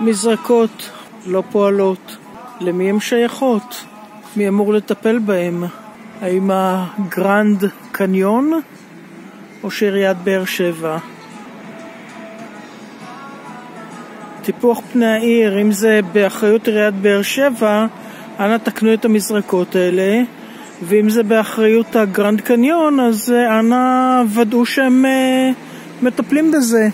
מזרקות לא פועלות. למי הן שייכות? מי אמור לטפל בהן? האם הגרנד קניון או שעיריית באר שבע? טיפוח פני העיר, אם זה באחריות עיריית באר שבע, אנא תקנו את המזרקות האלה, ואם זה באחריות הגרנד קניון, אז אנא ודאו שהם uh, מטפלים בזה.